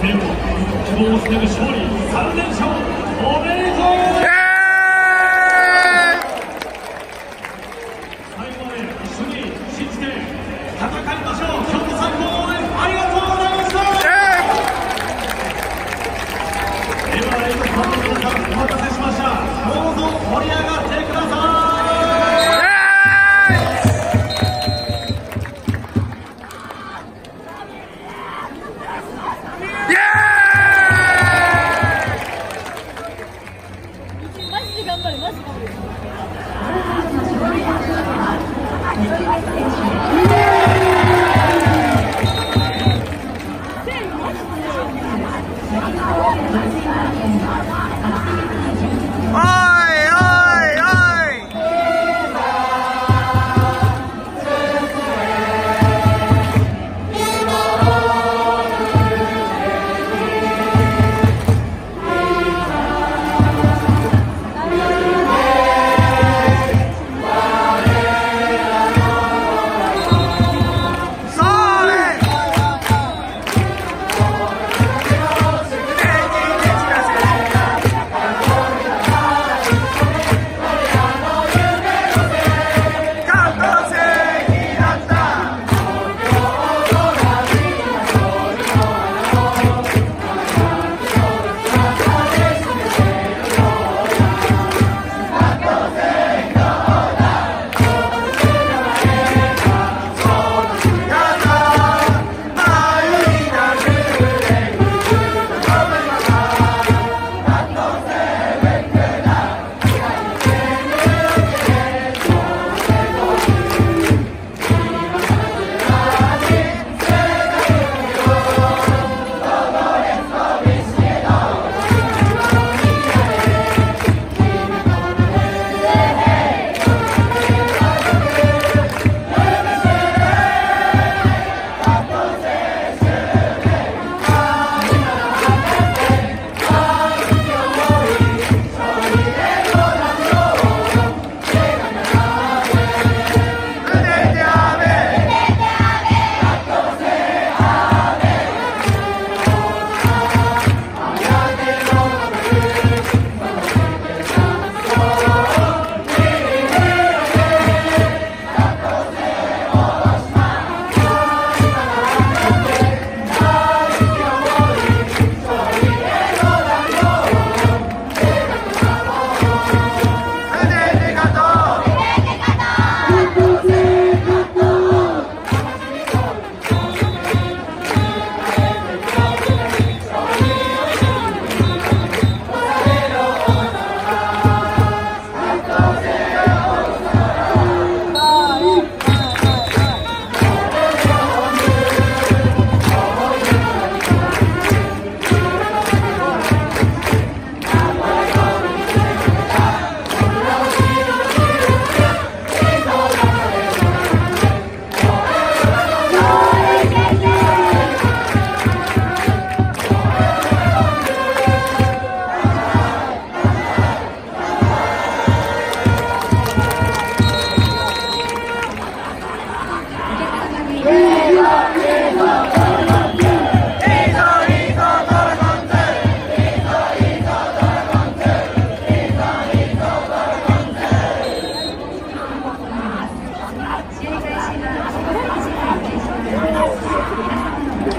でを希望をつなる勝利3連勝おめでとう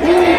Thank you.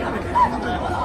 何それ!?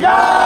やー。